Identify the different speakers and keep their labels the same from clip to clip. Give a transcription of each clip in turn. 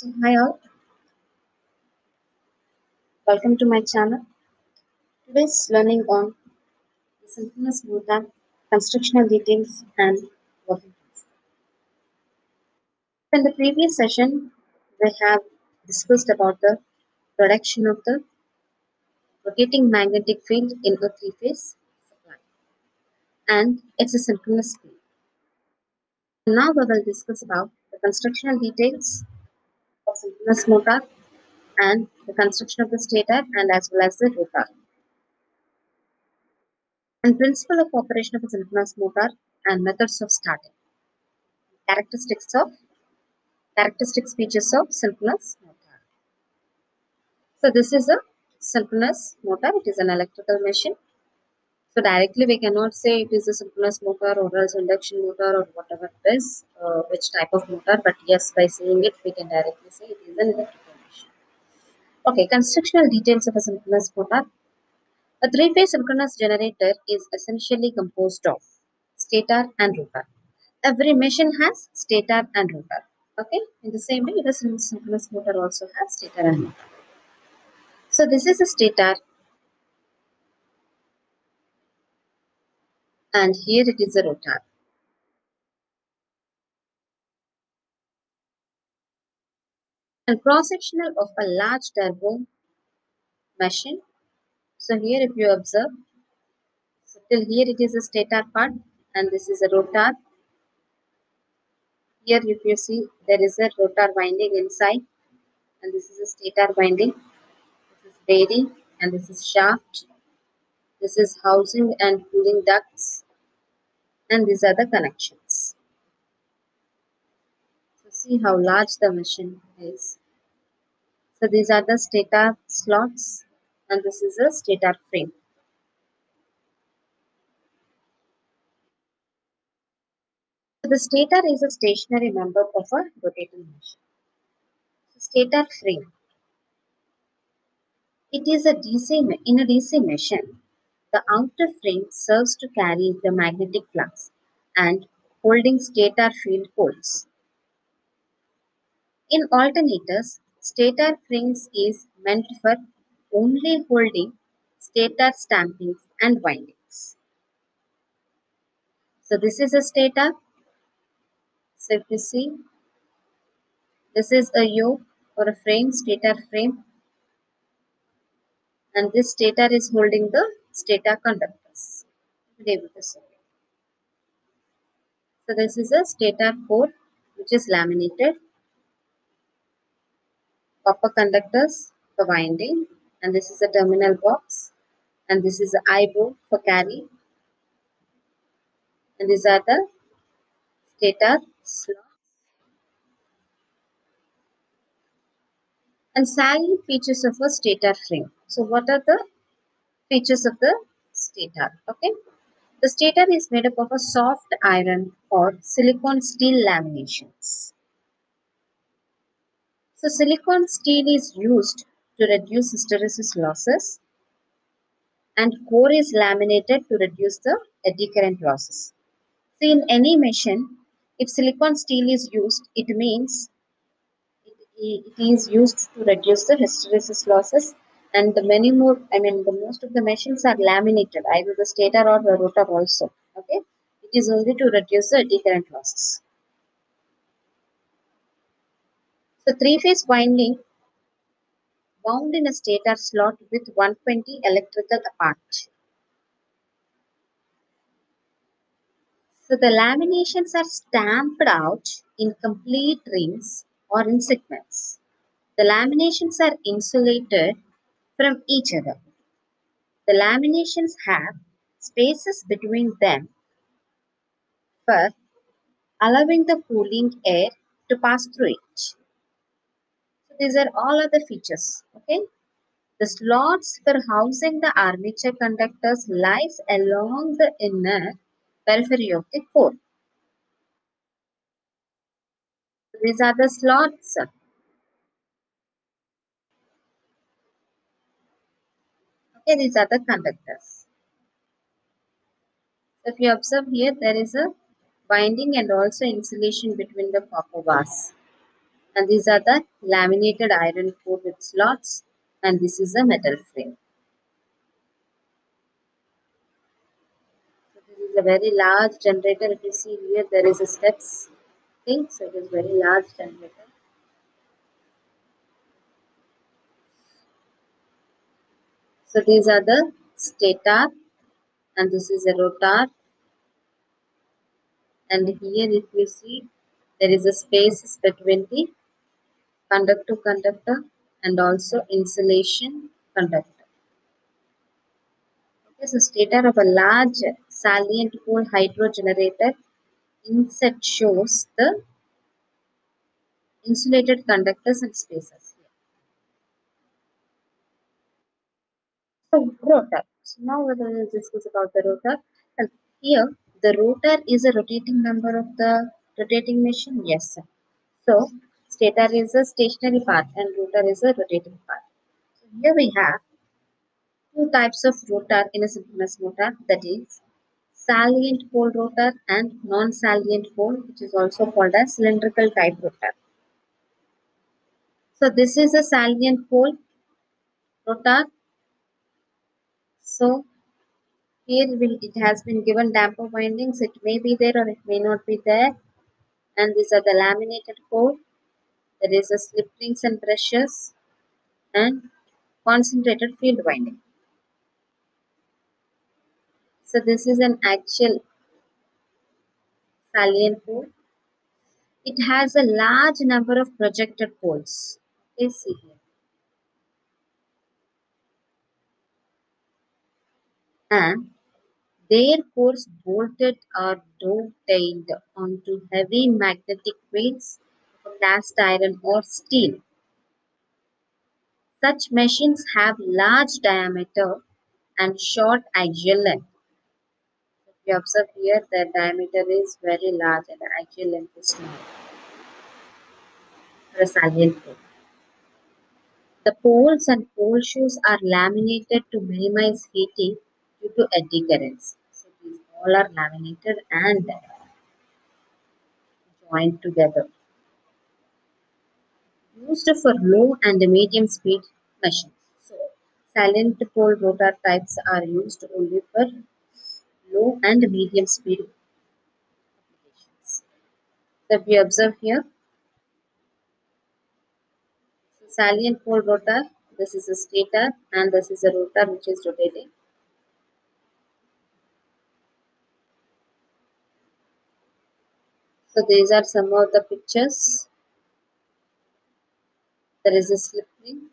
Speaker 1: So hi all, welcome to my channel. Today's learning on synchronous motor, constructional details and working principle. In the previous session, we have discussed about the production of the rotating magnetic field in a three-phase supply and its a synchronous speed. Now we will discuss about the constructional details synchronous motor and the construction of the stator and as well as the rotor. And principle of operation of a synchronous motor and methods of starting. Characteristics of characteristics features of synchronous motor. So this is a synchronous motor. It is an electrical machine. So directly we cannot say it is a synchronous motor or else induction motor or whatever it is, uh, which type of motor. But yes, by saying it, we can directly say it is an electrical machine. Okay, constructional details of a synchronous motor. A three-phase synchronous generator is essentially composed of stator and rotor. Every machine has stator and rotor. Okay, in the same way, the synchronous motor also has stator and rotor. So this is a stator and here it is a rotor. And cross-sectional of a large turbo machine. So here if you observe, so till here it is a stator part and this is a rotor. Here if you see there is a rotor winding inside and this is a stator winding. This is bearing and this is shaft. This is housing and cooling ducts and these are the connections. So see how large the machine is. So these are the stator slots and this is a stator frame. So the stator is a stationary member of a rotating machine. So stator frame. It is a DC in a DC machine. The outer frame serves to carry the magnetic flux and holding stator field poles. In alternators, stator frames is meant for only holding stator stampings and windings. So this is a stator. So if you see, this is a yoke or a frame, stator frame. And this stator is holding the stator conductors. So this is a stator core which is laminated. Copper conductors for winding and this is a terminal box and this is the eyebolt for carry and these are the stator slots and salient features of a stator frame. So what are the features of the stator? Okay. The stator is made up of a soft iron or silicon steel laminations. So silicon steel is used to reduce hysteresis losses and core is laminated to reduce the eddy current losses. See in any machine, if silicon steel is used, it means it is used to reduce the hysteresis losses and the many more, I mean the most of the machines are laminated, either the stator or the rotor also. Okay, it is only to reduce the current losses. So three-phase winding wound in a stator slot with 120 electrical apart. So the laminations are stamped out in complete rings or in segments. The laminations are insulated from each other. The laminations have spaces between them for allowing the cooling air to pass through it. So these are all other features. Okay. The slots for housing the armature conductors lies along the inner periphery of the core. These are the slots. Okay, these are the conductors. If you observe here, there is a binding and also insulation between the copper bars. and these are the laminated iron core with slots and this is a metal frame. So this is a very large generator. If you see here, there is a steps thing. So it is very large generator. So these are the stator and this is a rotor. And here if you see, there is a space between the conductor conductor and also insulation conductor. Okay, so stator of a large salient pole hydro generator inset shows the insulated conductors and spaces. So rotor. So now we will discuss about the rotor. And here the rotor is a rotating member of the rotating machine. Yes. Sir. So stator is a stationary part and rotor is a rotating part. So here we have two types of rotor in a synchronous motor that is salient pole rotor and non-salient pole which is also called as cylindrical type rotor. So this is a salient pole rotor so here it has been given damper windings. It may be there or it may not be there. And these are the laminated core. There is a slip rings and brushes and concentrated field winding. So this is an actual salient pole. It has a large number of projected poles. Okay, see here. And their cores bolted or dovetailed onto heavy magnetic wheels of cast iron or steel. Such machines have large diameter and short axial length. If you observe here, the diameter is very large and the axial length is small. For a salient pole. The poles and pole shoes are laminated to minimize heating due to eddy currents. So these all are laminated and joined together. Used for low and medium speed machines. So salient pole rotor types are used only for low and medium speed applications. So if you observe here, so salient pole rotor, this is a stator and this is a rotor which is rotating. So these are some of the pictures. There is a slip ring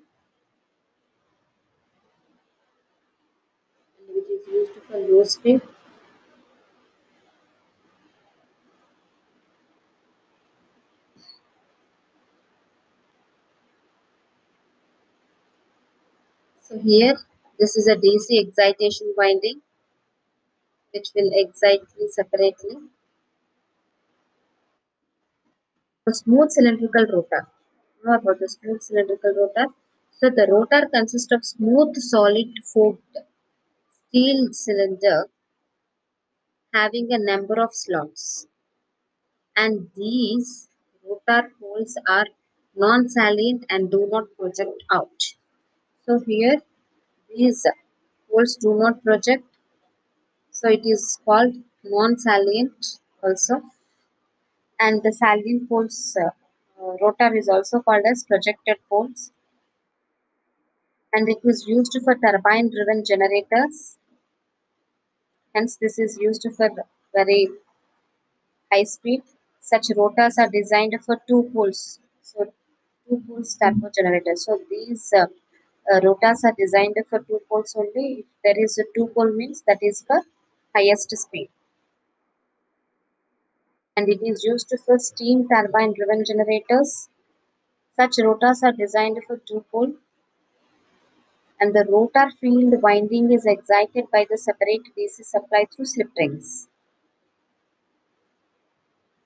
Speaker 1: which is used for low speed. So here this is a DC excitation winding which will excite me separately. A smooth cylindrical rotor. Know about the smooth cylindrical rotor? So the rotor consists of smooth solid forged steel cylinder having a number of slots. And these rotor poles are non-salient and do not project out. So here these poles do not project. So it is called non-salient also. And the salient poles uh, uh, rotor is also called as projected poles. And it was used for turbine driven generators. Hence this is used for very high speed. Such rotors are designed for two poles. So two poles turbo generators. So these uh, uh, rotors are designed for two poles only. If there is a two pole means that is for highest speed. And it is used for steam turbine driven generators. Such rotors are designed for two pole and the rotor field winding is excited by the separate DC supply through slip rings.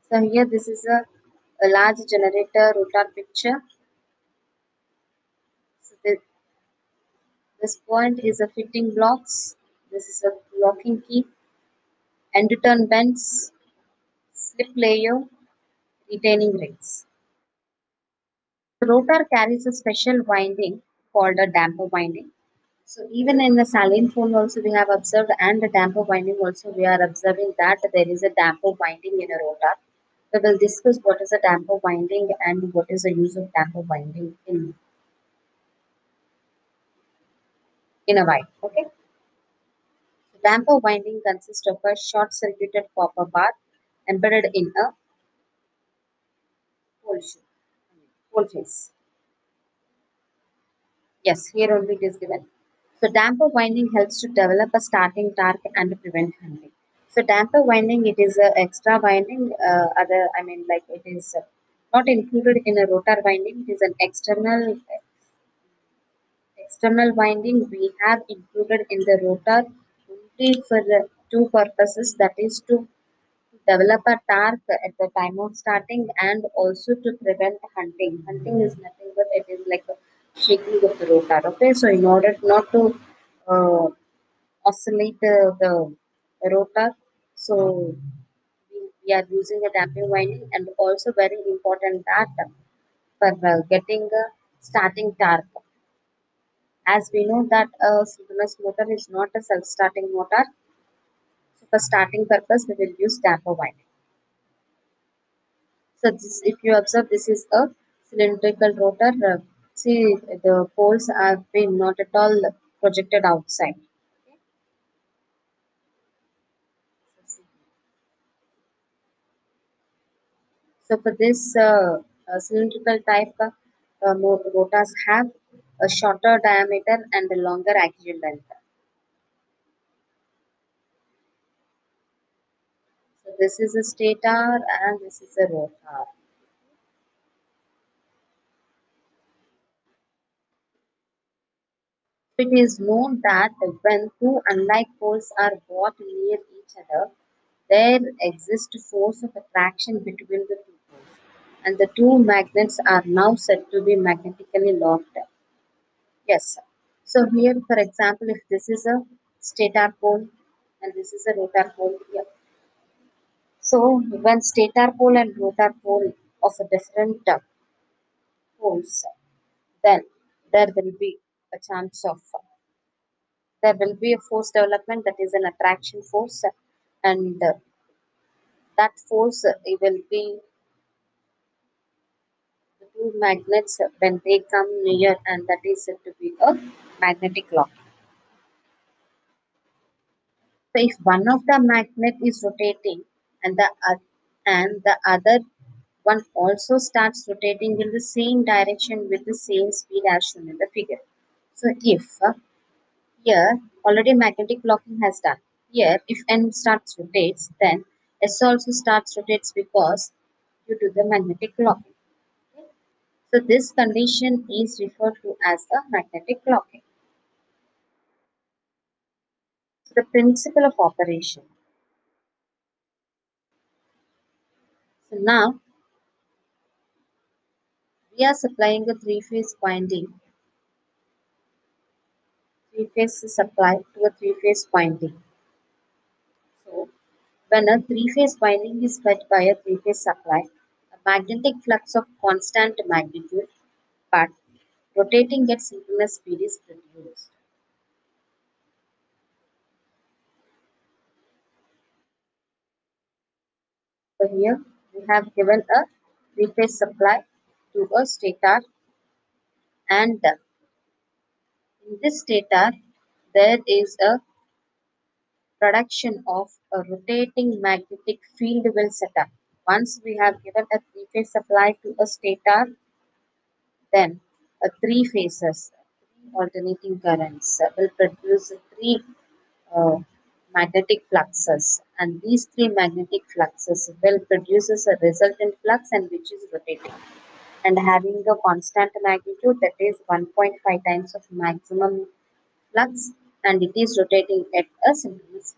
Speaker 1: So here this is a, a large generator rotor picture. So the, this point is a fitting blocks. This is a locking key, end turn bends, slip layer, retaining rings. The rotor carries a special winding called a damper winding. So even in the salient pole also we have observed and the damper winding also we are observing that there is a damper winding in a rotor. We will discuss what is a damper winding and what is the use of damper winding in, in a while. Okay. Damper winding consists of a short-circuited copper bar embedded in a pole face. Yes, here only it is given. So damper winding helps to develop a starting torque and prevent hunting. So damper winding, it is a extra winding. Uh, other, I mean, like it is not included in a rotor winding. It is an external external winding we have included in the rotor only for two purposes. That is to develop a torque at the time of starting and also to prevent hunting. Hunting is nothing but it is like a shaking of the rotor. Okay, so in order not to uh, oscillate the, the rotor, so we, are using a damping winding and also very important that for uh, getting a starting torque. As we know that a synchronous motor is not a self-starting motor, for starting purpose we will use damper winding. So this, if you observe, this is a cylindrical rotor. Uh, see, the poles have been not at all projected outside. So for this uh, cylindrical type uh, rotors have a shorter diameter and a longer axial length. So this is a stator and this is a rotor. It is known that when two unlike poles are brought near each other, there exists force of attraction between the two poles, and the two magnets are now said to be magnetically locked. Yes. So here, for example, if this is a stator pole and this is a rotor pole here. So when stator pole and rotor pole of a different uh, poles, then there will be a chance of uh, there will be a force development that is an attraction force and uh, that force uh, it will be the two magnets when they come near and that is said to be a magnetic lock. So if one of the magnet is rotating and the oth- and the other one also starts rotating in the same direction with the same speed as shown in the figure. So if uh, here already magnetic locking has done. Here if N starts rotates then S also starts rotates because due to the magnetic locking. So this condition is referred to as the magnetic locking. So the principle of operation. So now we are supplying a three-phase winding, three-phase supply to a three-phase winding. So when a three-phase winding is fed by a three-phase supply, a magnetic flux of constant magnitude but rotating at synchronous speed is produced. So here we have given a three-phase supply to a stator and in this stator there is a production of a rotating magnetic field will set up. Once we have given a three-phase supply to a stator, then a three phases, alternating currents will produce three uh, magnetic fluxes and these three magnetic fluxes will produces a resultant flux and which is rotating and having a constant magnitude that is 1.5 times of maximum flux and it is rotating at a synchronous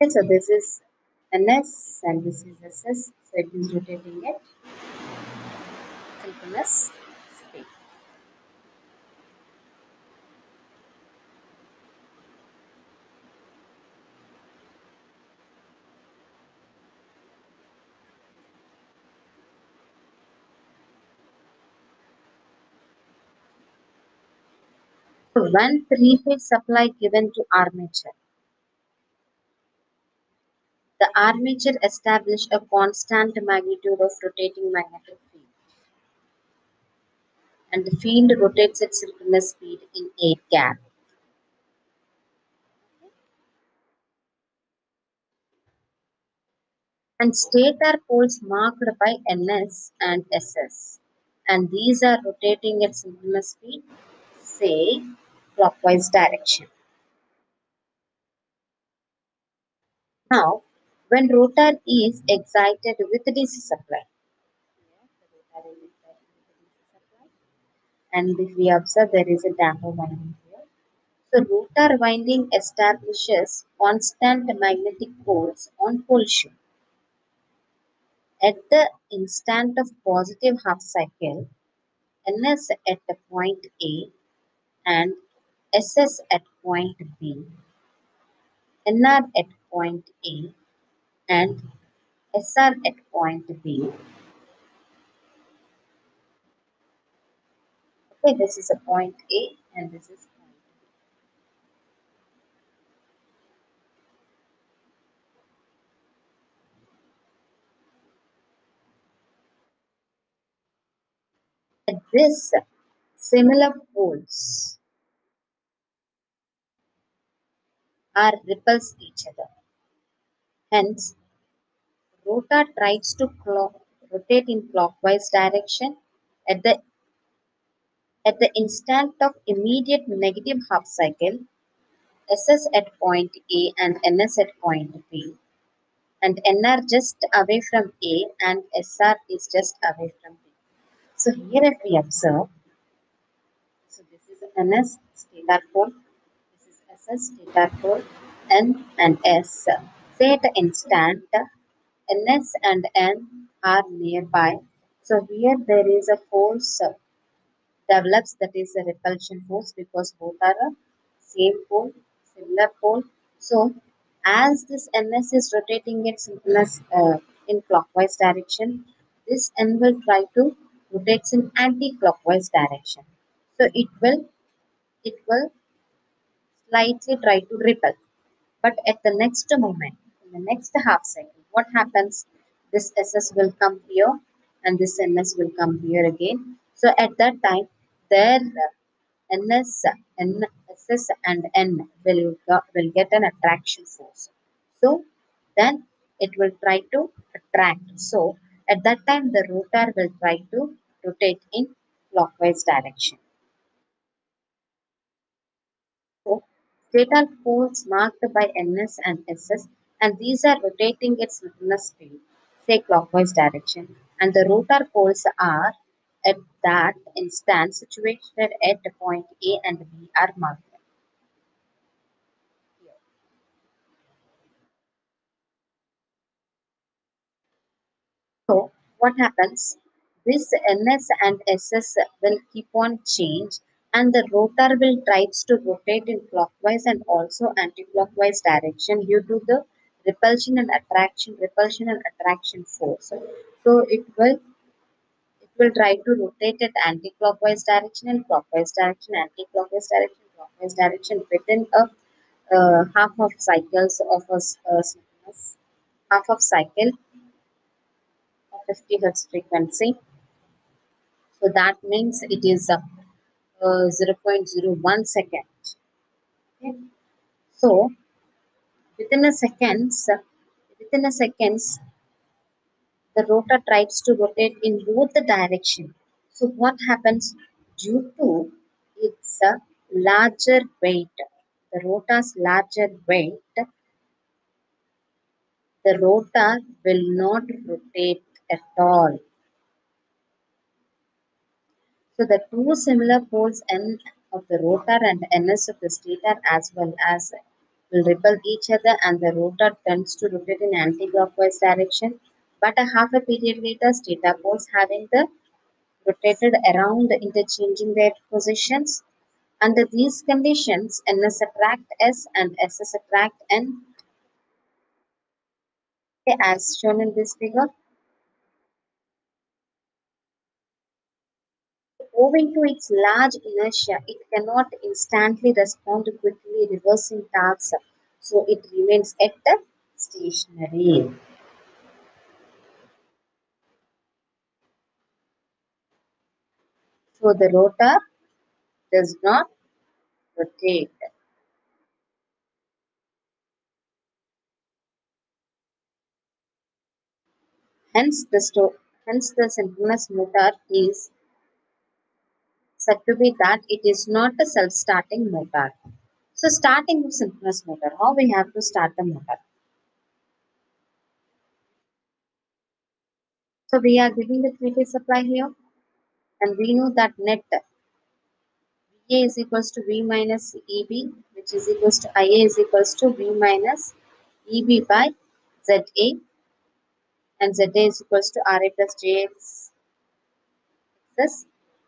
Speaker 1: speed. So this is NS and this is ss so it is rotating it. Synchronous speed One three-phase supply given to armature the armature establish a constant magnitude of rotating magnetic field, and the field rotates at synchronous speed in air gap. And stator poles marked by NS and SS, and these are rotating at synchronous speed, say clockwise direction. Now, when rotor is excited with DC supply, and if we observe there is a damper winding here. So rotor winding establishes constant magnetic poles on pole shoe. At the instant of positive half cycle, NS at the point A and SS at point B, NR at point A and SR at point B. Okay, this is a point A and this is point B. At this similar poles are repels each other. Hence, rotor tries to clock, rotate in clockwise direction at the at the instant of immediate negative half cycle SS at point A and NS at point B and NR just away from A and SR is just away from B. So here if we observe, so this is NS stator pole, this is SS stator pole, N and S. Say at the instant NS and N are nearby. So here there is a force develops that is a repulsion force because both are a same pole, similar pole. So as this NS is rotating its synchronous uh, in clockwise direction, this N will try to rotate in anti-clockwise direction. So it will it will slightly try to repel. But at the next moment, in the next half second, what happens? This SS will come here and this NS will come here again. So at that time, their NS, SS and N will, will get an attraction force. So then it will try to attract. So at that time, the rotor will try to rotate in clockwise direction. So stator poles marked by NS and SS and these are rotating its synchronous speed, say clockwise direction, and the rotor poles are at that instant situated at the point A and B are marked. So what happens? This NS and SS will keep on change and the rotor will tries to rotate in clockwise and also anti-clockwise direction due to the repulsion and attraction, repulsion and attraction force. So it will it will try to rotate at anti-clockwise direction and clockwise direction, anti-clockwise direction, clockwise direction within a uh, half of cycles of a half of cycle 50 hertz frequency. So that means it is uh, uh, 0.01 second. Okay. So within a seconds, within a seconds, the rotor tries to rotate in both the direction. So what happens due to its larger weight, the rotor's larger weight, the rotor will not rotate at all. So the two similar poles N of the rotor and NS of the stator as well as will repel each other and the rotor tends to rotate in anti-clockwise direction. But a half a period later, stator poles having the rotated around interchanging their positions. Under these conditions, NS attract S and SS attract N as shown in this figure. Owing to its large inertia, it cannot instantly respond quickly reversing tasks, so it remains at the stationary. So the rotor does not rotate. Hence the hence the synchronous motor is said to be that it is not a self-starting motor. So starting with synchronous motor, how we have to start the motor? So we are giving the three-phase supply here, and we know that net VA is equals to V minus EB, which is equals to IA is equals to V minus EB by ZA, and ZA is equals to RA plus JX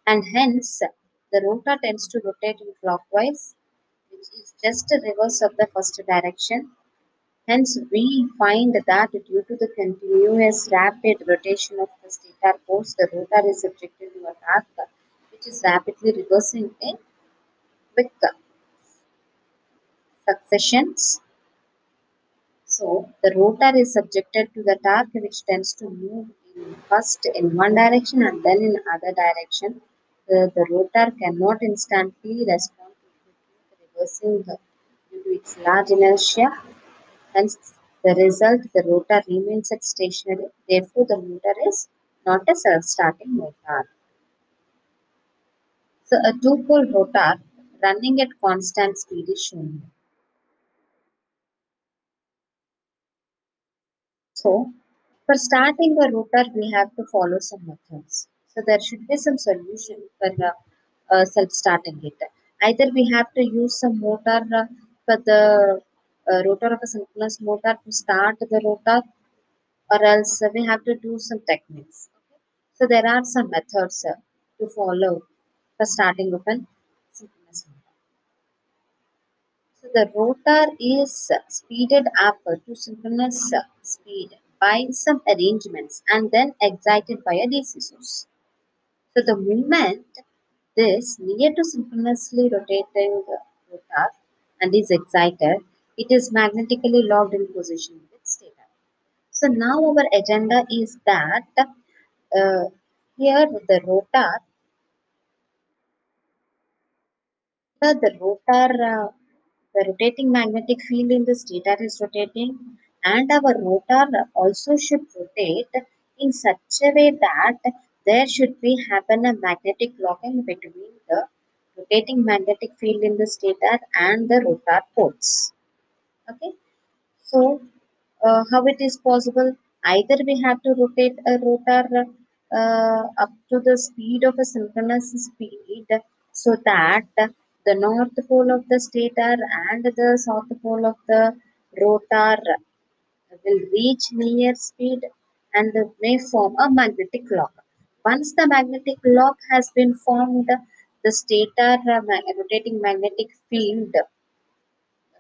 Speaker 1: and hence the rotor tends to rotate in clockwise, which is just a reverse of the first direction. Hence, we find that due to the continuous rapid rotation of the stator poles, the rotor is subjected to a torque which is rapidly reversing in quick successions. So, the rotor is subjected to the torque which tends to move in first in one direction and then in other direction. The, rotor cannot instantly respond to reversing the, due to its large inertia. Hence, the result, the rotor remains at stationary. Therefore, the motor is not a self-starting motor. So, a two-pole rotor running at constant speed is shown. So, for starting the rotor, we have to follow some methods. So, there should be some solution for uh, uh, self-starting it. Either we have to use some motor uh, for the uh, rotor of a synchronous motor to start the rotor, or else we have to do some techniques. So, there are some methods to follow for starting of a synchronous motor. So the rotor is speeded up to synchronous speed by some arrangements and then excited by a DC source. So the moment this near to synchronously rotating rotor and is excited, it is magnetically locked in position with stator. So now our agenda is that uh, here the rotor, the rotor uh, The rotating magnetic field in the stator is rotating and our rotor also should rotate in such a way that there should be happen a magnetic locking between the rotating magnetic field in the stator and the rotor poles. Okay, so uh, how it is possible? Either we have to rotate a rotor uh, up to the speed of a synchronous speed so that the north pole of the stator and the south pole of the rotor will reach near speed and may form a magnetic lock. Once the magnetic lock has been formed, the stator uh, rotating magnetic field,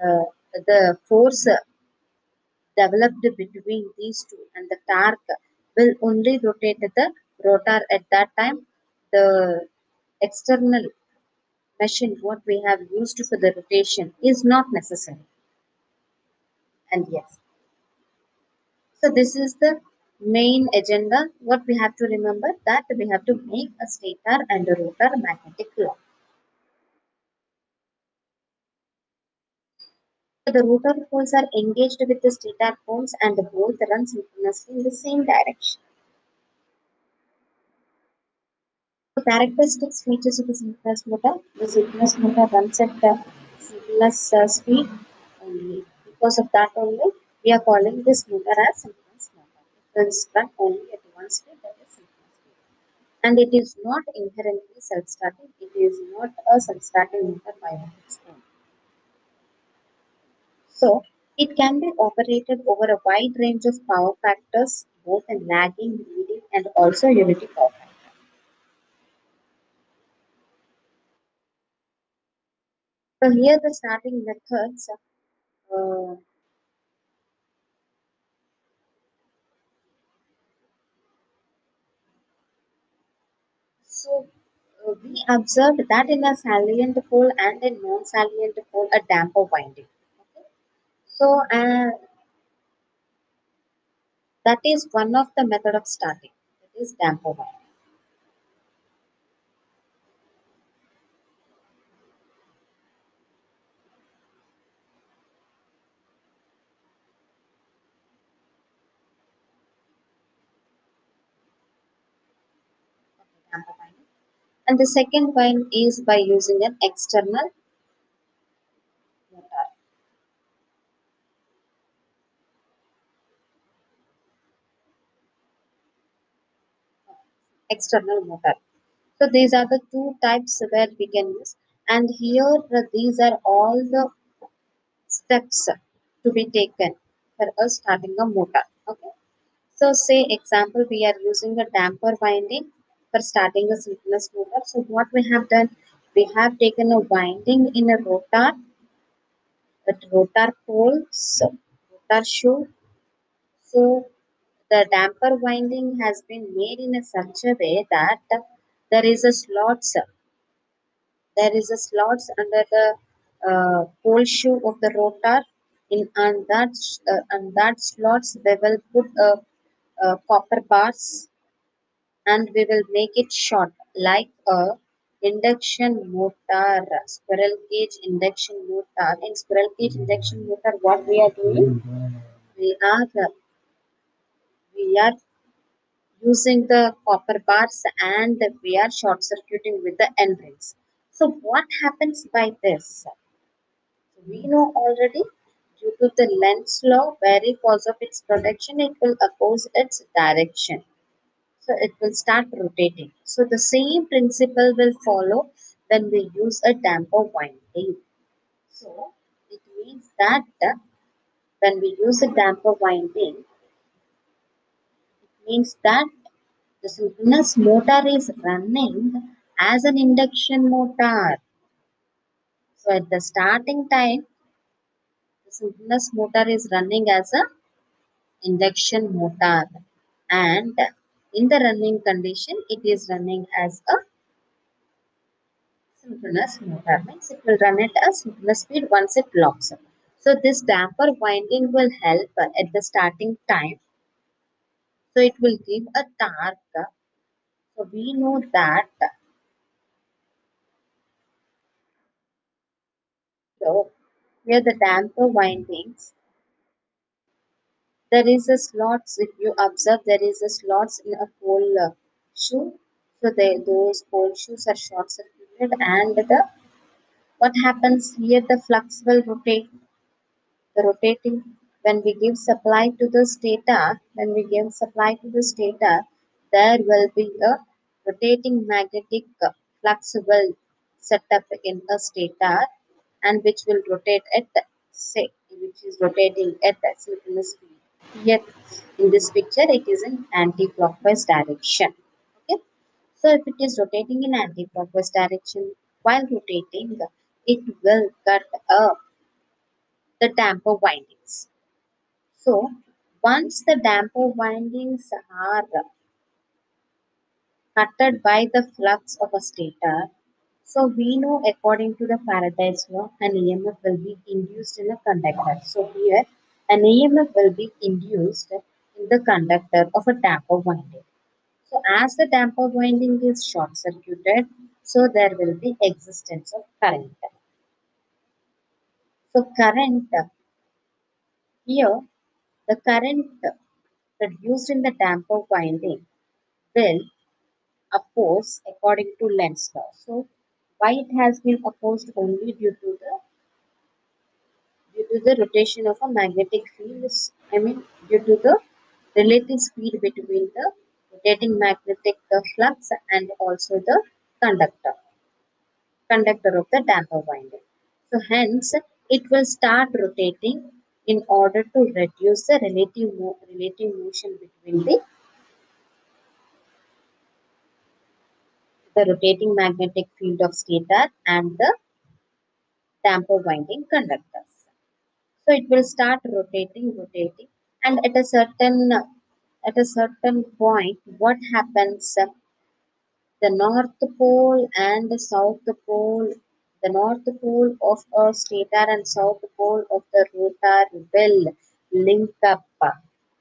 Speaker 1: uh, the force developed between these two and the torque will only rotate the rotor at that time. The external machine what we have used for the rotation is not necessary. And yes, so this is the main agenda. What we have to remember that we have to make a stator and a rotor magnetic lock. The rotor poles are engaged with the stator poles and both run synchronously in the same direction. So characteristics features of the synchronous motor. The synchronous motor runs at the synchronous uh, speed only. Because of that only, we are calling this motor as synchronous run only at one speed, that is. And it is not inherently self-starting. It is not a self-starting motor by its own. So, it can be operated over a wide range of power factors, both in lagging, leading, and also unity power factor. So here the starting methods. Uh, so uh, we observed that in a salient pole and a non-salient pole, a damper winding. Okay. So, uh, that is one of the method of starting. That is damper winding. And the second one is by using an external motor. External motor. So these are the two types where we can use. And here uh, these are all the steps to be taken for us starting a motor. Okay. So say example we are using a damper winding for starting a synchronous motor. So what we have done, we have taken a winding in a rotor, that rotor poles, rotor shoe. So the damper winding has been made in a such a way that there is a slots, there is a slots under the uh, pole shoe of the rotor. In and that uh, and that slots they will put a, a copper bars and we will make it short like a induction motor squirrel cage induction motor. In squirrel cage induction motor what we are doing? We are we are using the copper bars and we are short circuiting with the end rings. So what happens by this? We know already due to the Lenz law very cause of its production it will oppose its direction so it will start rotating. So the same principle will follow when we use a damper winding. So it means that uh, when we use a damper winding, it means that the synchronous motor is running as an induction motor. So at the starting time, the synchronous motor is running as a induction motor and in the running condition it is running as a synchronous motor means it will run at a synchronous speed once it locks up. So this damper winding will help at the starting time. So it will give a torque. So we know that so here the damper windings there is a slots if you observe there is a slots in a pole uh, shoe. So they, those pole shoes are short circuited and the what happens here the flux will rotate. The rotating when we give supply to the stator when we give supply to the stator there will be a rotating magnetic flux will set up in a stator and which will rotate at say which is rotating at the synchronous speed Yet in this picture it is in anti-clockwise direction. Okay. So if it is rotating in anti-clockwise direction while rotating it will cut up the damper windings. So once the damper windings are cutted by the flux of a stator, so we know according to the Faraday's law an EMF will be induced in a conductor. So here an EMF will be induced in the conductor of a damper winding. So as the damper winding is short circuited, so there will be existence of current. So current here, the current produced in the damper winding will oppose according to Lenz law. So why it has been opposed only due to the due to the rotation of a magnetic field I mean due to the relative speed between the rotating magnetic flux and also the conductor conductor of the damper winding so hence it will start rotating in order to reduce the relative mo relative motion between the the rotating magnetic field of stator and the damper winding conductors so it will start rotating rotating. And at a certain at a certain point what happens? The north pole and the south pole the north pole of a stator and south pole of the rotor will link up.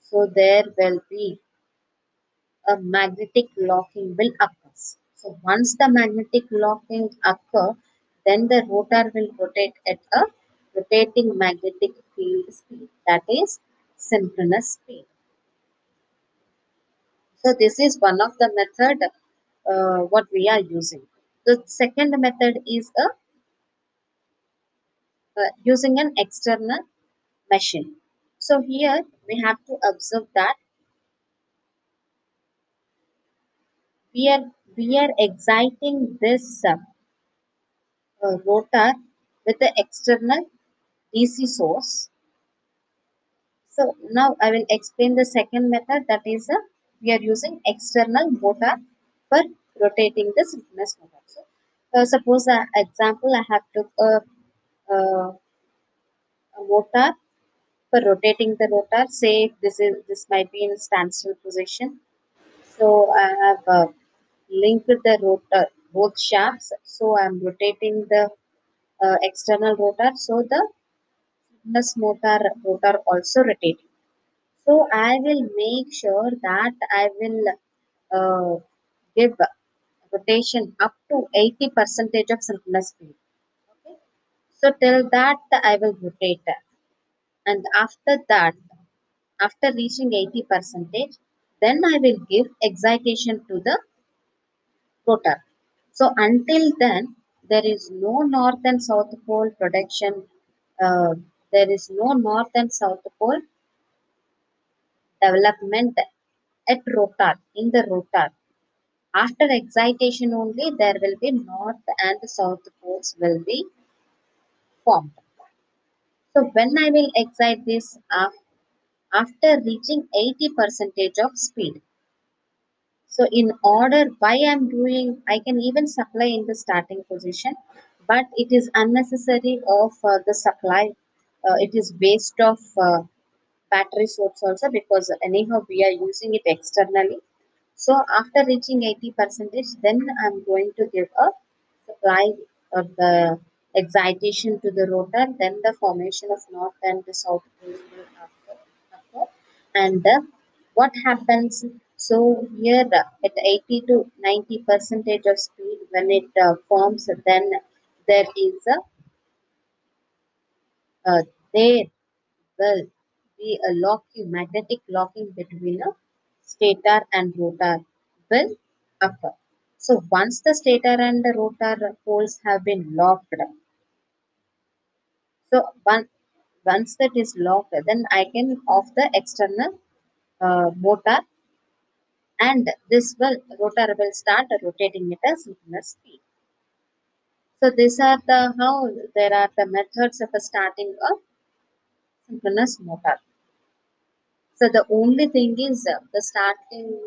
Speaker 1: So there will be a magnetic locking will occur. So once the magnetic locking occur then the rotor will rotate at a rotating magnetic field speed that is synchronous speed so this is one of the method uh, what we are using. The second method is a uh, using an external machine. So here we have to observe that we are we are exciting this uh, rotor with the external DC source. So now I will explain the second method that is uh, we are using external motor for rotating the synchronous motor. So uh, suppose uh, example I have took a, a motor for rotating the rotor. Say this is this might be in standstill position. So I have uh, linked the rotor both shafts. So I am rotating the external rotor. So the synchronous motor rotor also rotating. So I will make sure that I will uh, give rotation up to 80 percentage of synchronous speed. Okay. So till that I will rotate and after that after reaching 80 percentage then I will give excitation to the rotor. So until then there is no north and south pole production uh, there is no north and south pole development at rotor in the rotor after excitation only there will be north and south poles will be formed. So when i will excite this af- after reaching 80 percentage of speed. So in order why i'm doing i can even supply in the starting position but it is unnecessary of uh, the supply uh, it is based of uh, battery source also because anyhow we are using it externally so after reaching 80 percentage then i'm going to give a supply of the excitation to the rotor then the formation of north and the south poles will occur. and uh, what happens so here uh, at 80 to 90 percentage of speed when it uh, forms then there is a uh, there will be a locking magnetic locking between a stator and rotor will occur. So once the stator and the rotor poles have been locked, so once once that is locked, then I can off the external uh, motor and this will rotor will start rotating at a synchronous speed. So these are the how there are the methods of starting a synchronous motor. So the only thing is uh, the starting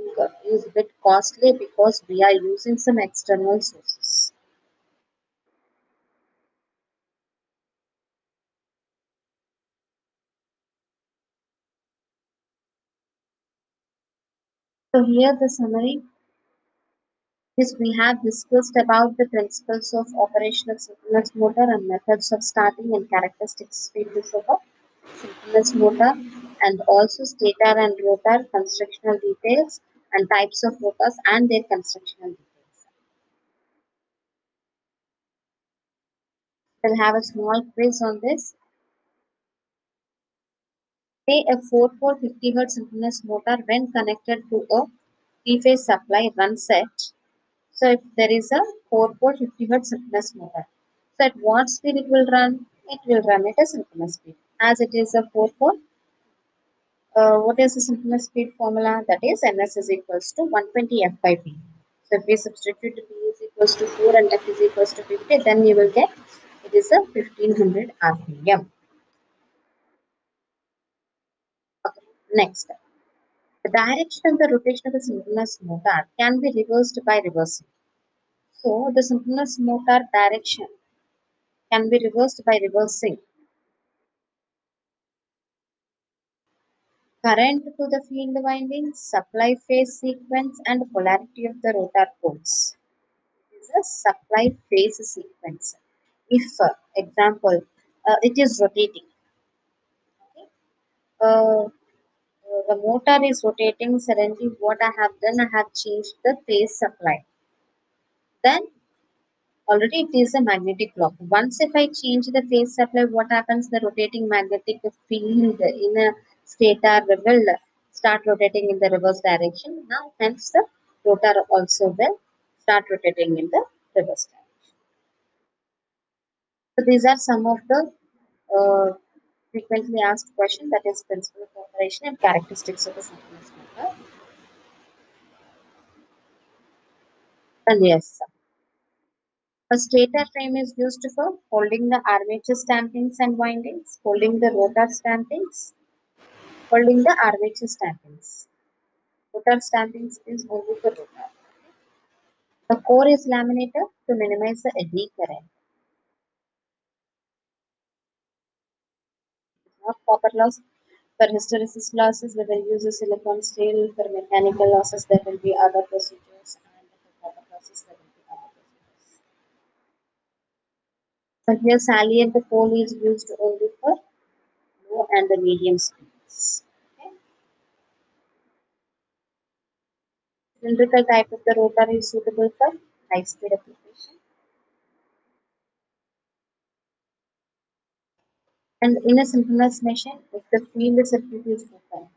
Speaker 1: is a bit costly because we are using some external sources. So here the summary is we have discussed about the principles of operational synchronous motor and methods of starting and characteristics features of a synchronous motor and also stator and rotor constructional details and types of motors and their constructional details. We'll have a small quiz on this. Say a 4-pole 50 Hz synchronous motor when connected to a three-phase supply runs at so if there is a 4-pole 50 Hz synchronous motor. So at what speed it will run? It will run at a synchronous speed. As it is a 4-pole, uh, what is the synchronous speed formula? That is ns is equals to 120 f by p. So if we substitute p is equals to 4 and f is equals to 50, then you will get it is a 1500 rpm. Okay, next. The direction of the rotation of the synchronous motor can be reversed by reversing. So the synchronous motor direction can be reversed by reversing current to the field winding, supply phase sequence and polarity of the rotor poles. is a supply phase sequence. If, uh, example, uh, it is rotating, okay? Uh, the motor is rotating suddenly what I have done I have changed the phase supply. Then already it is a magnetic clock once if I change the phase supply what happens? The rotating magnetic field in a stator will start rotating in the reverse direction. Now hence the rotor also will start rotating in the reverse direction. So these are some of the uh, frequently asked question that is principle of operation and characteristics of a synchronous motor and yes A stator frame is used for holding the armature stampings and windings, holding the rotor stampings, holding the armature stampings. Rotor stampings is only for rotor. The core is laminated to minimize the eddy current. Not copper loss. For hysteresis losses, we will use a silicon steel. For mechanical losses, there will be other procedures. And for copper losses, there will be other procedures. So here salient pole is used only for low and the medium speeds. Cylindrical type of the rotor is suitable for high speed application. And in a synchronous machine, if the field circuit is open,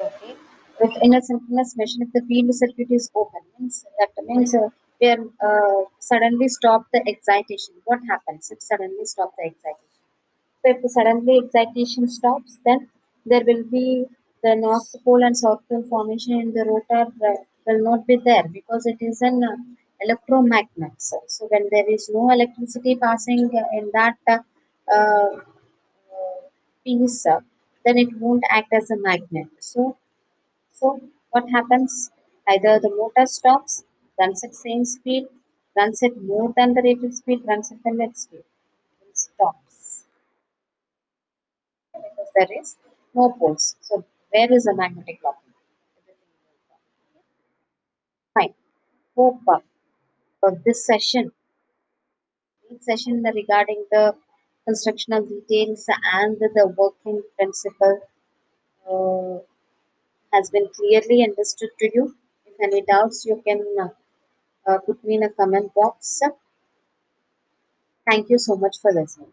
Speaker 1: okay, if in a synchronous machine, if the field circuit is open, means that means uh, we are uh, suddenly stop the excitation. What happens if suddenly stop the excitation? So if suddenly excitation stops, then there will be the north pole and south pole formation in the rotor uh, will not be there because it is an uh, electromagnet. So, when there is no electricity passing in that uh, piece, uh, then it won't act as a magnet. So, so what happens? Either the motor stops, runs at same speed, runs at more than the rated speed, runs at the net speed, stops because there is no poles. So where is the magnetic locking? Fine. Hope uh, for this session, each session regarding the constructional details and the working principle uh, has been clearly understood to you. If any doubts, you can uh, uh, put me in a comment box. Thank you so much for listening.